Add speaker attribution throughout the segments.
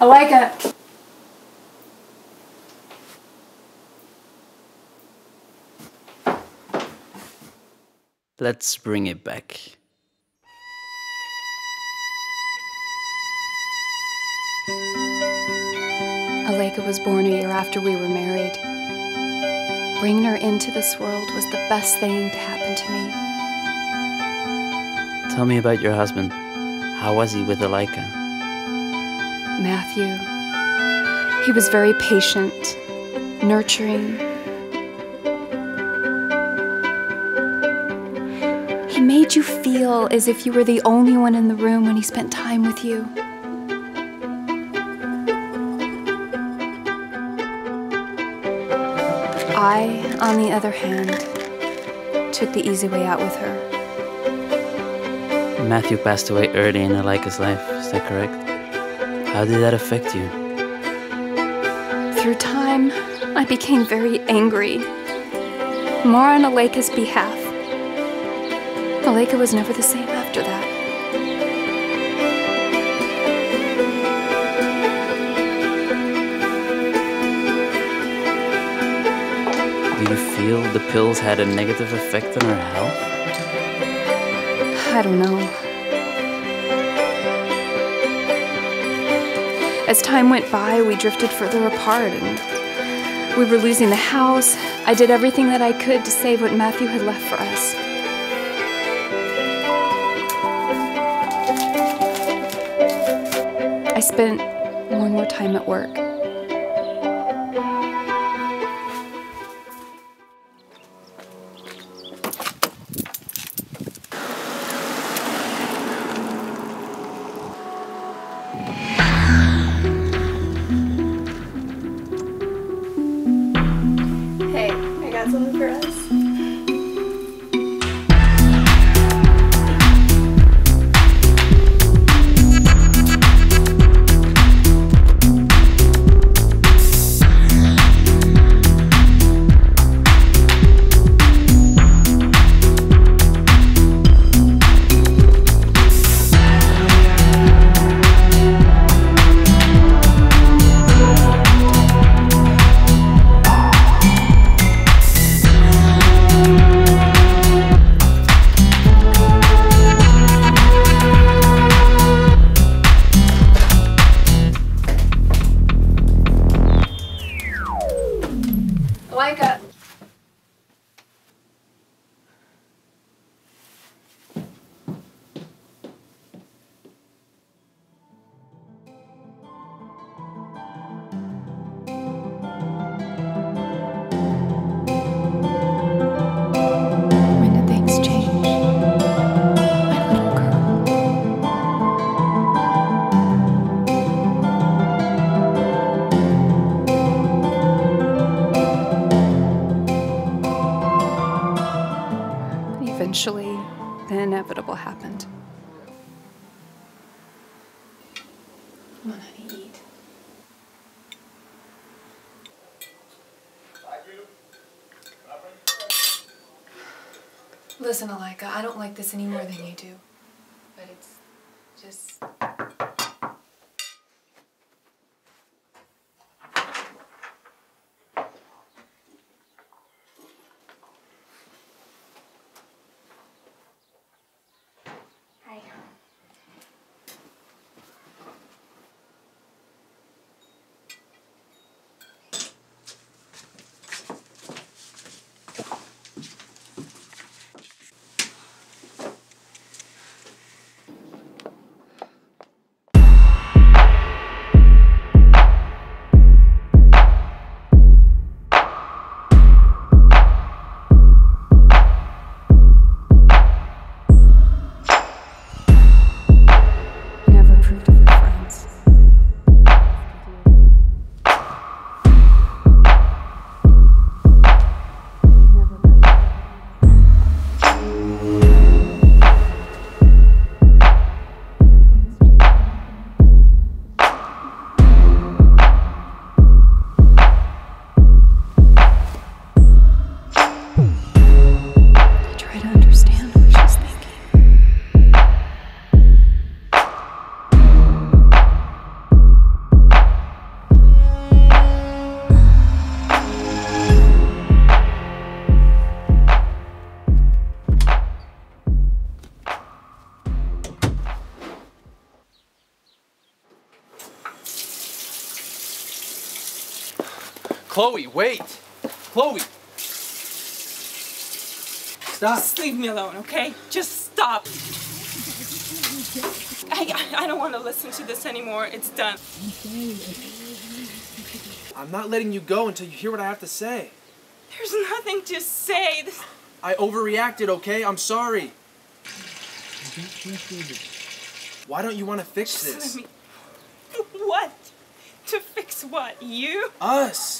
Speaker 1: Alayka!
Speaker 2: Let's bring it back.
Speaker 1: Alayka was born a year after we were married. Bringing her into this world was the best thing to happen to me.
Speaker 2: Tell me about your husband. How was he with Alayka?
Speaker 1: Matthew. He was very patient, nurturing. He made you feel as if you were the only one in the room when he spent time with you. I, on the other hand, took the easy way out with her.
Speaker 2: Matthew passed away early in Alayka's life, is that correct? How did that affect you?
Speaker 1: Through time, I became very angry, more on Alayka's behalf. Alayka was never the same after that.
Speaker 2: Do you feel the pills had a negative effect on her health?
Speaker 1: I don't know. As time went by, we drifted further apart and we were losing the house. I did everything that I could to save what Matthew had left for us. I spent more and more time at work. Listen, Alayka, I don't like this any more than you do. But it's just.
Speaker 3: Chloe, wait. Chloe. Stop.
Speaker 4: Just leave me alone, okay? Just stop. I, I, I don't want to listen to this anymore. It's done.
Speaker 3: I'm not letting you go until you hear what I have to say.
Speaker 4: There's nothing to say. This,
Speaker 3: I overreacted, okay? I'm sorry. Why don't you want to fix
Speaker 4: just
Speaker 3: this?
Speaker 4: let me. What? To fix what? You?
Speaker 3: Us.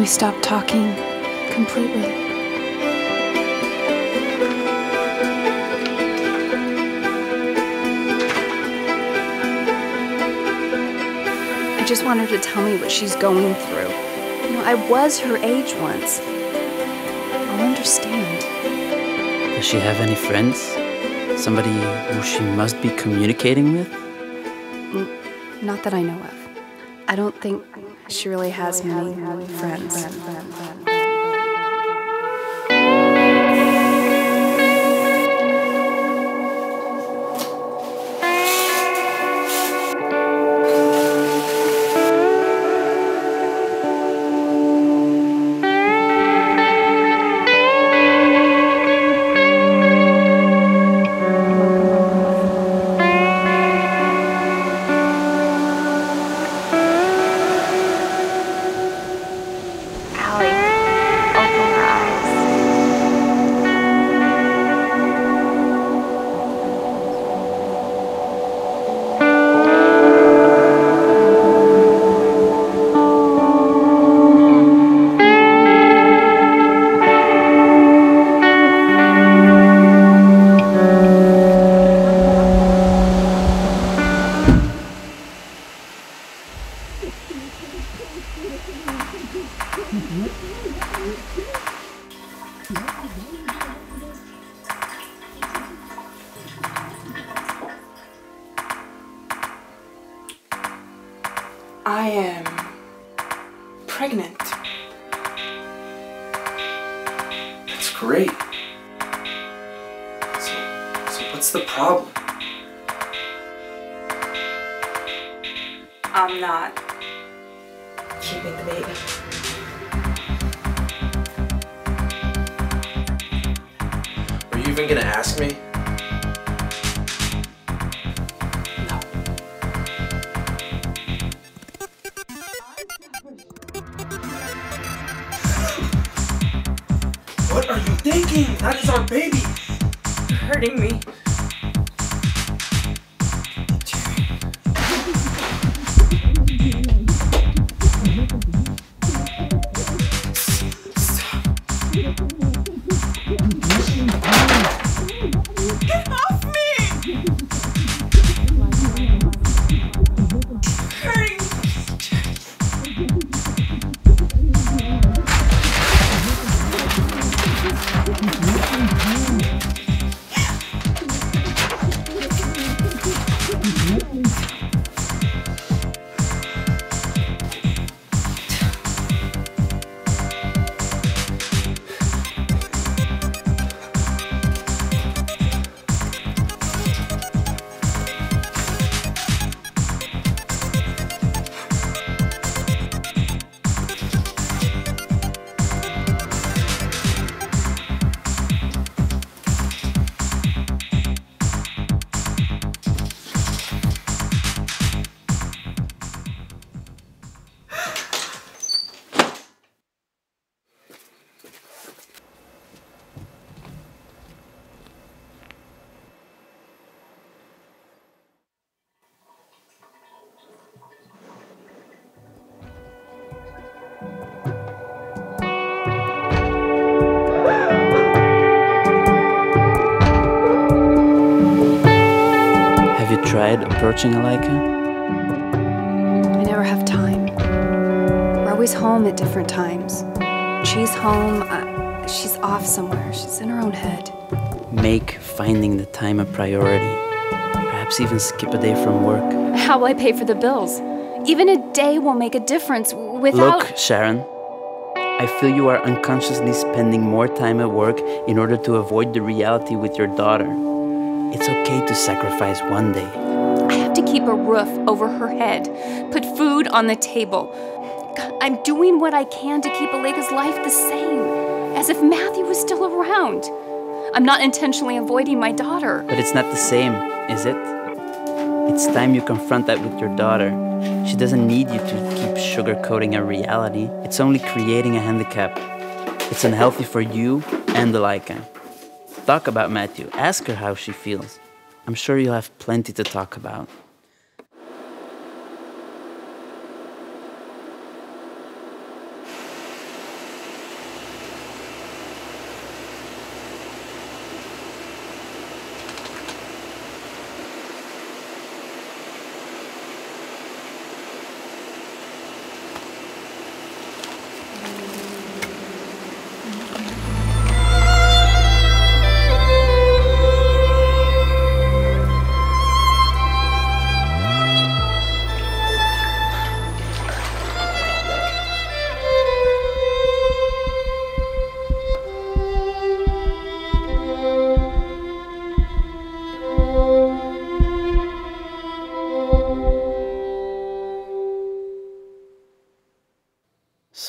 Speaker 1: We stopped talking completely. I just want her to tell me what she's going through. You know, I was her age once. I'll understand.
Speaker 2: Does she have any friends? Somebody who she must be communicating with?
Speaker 1: Mm, not that I know of. I don't think she really has many friends.
Speaker 4: I am pregnant.
Speaker 3: That's great. So, so what's the problem?
Speaker 4: I'm not keeping the baby.
Speaker 3: Are you even gonna ask me? Thinking? That is our baby.
Speaker 4: Hurting me.
Speaker 2: Tried approaching Alayka?
Speaker 1: I never have time. We're always home at different times. She's home, uh, she's off somewhere, she's in her own head.
Speaker 2: Make finding the time a priority. Perhaps even skip a day from work.
Speaker 1: How will I pay for the bills? Even a day will make a difference without.
Speaker 2: Look, Sharon. I feel you are unconsciously spending more time at work in order to avoid the reality with your daughter. It's okay to sacrifice one day.
Speaker 1: I have to keep a roof over her head, put food on the table. I'm doing what I can to keep Alayka's life the same, as if Matthew was still around. I'm not intentionally avoiding my daughter.
Speaker 2: But it's not the same, is it? It's time you confront that with your daughter. She doesn't need you to keep sugarcoating a reality. It's only creating a handicap. It's unhealthy for you and Alayka. Talk about Matthew. Ask her how she feels. I'm sure you'll have plenty to talk about.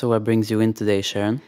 Speaker 2: So, what brings you in today, Sharon?